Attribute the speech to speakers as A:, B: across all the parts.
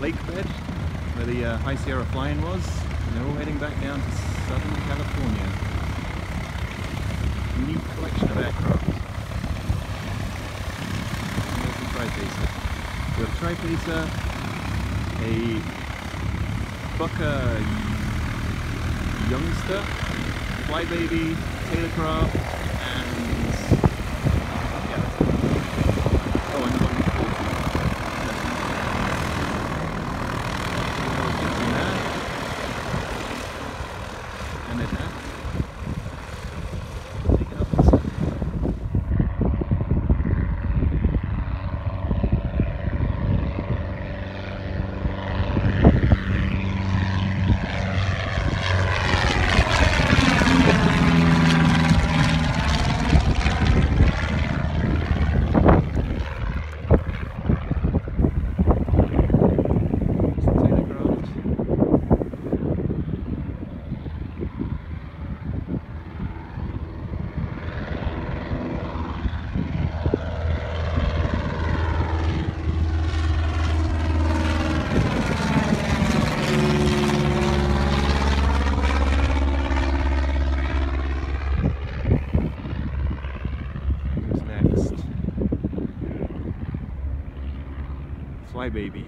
A: lake bed where the uh, High Sierra Fly-In was, and they're all heading back down to Southern California. New collection of aircraft. There's the Tri-Pacer. We have a Tri-Pacer, a Bucker Youngster, Flybaby, Taylorcraft, and Fly baby.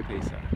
A: Now the Tri-Pacer.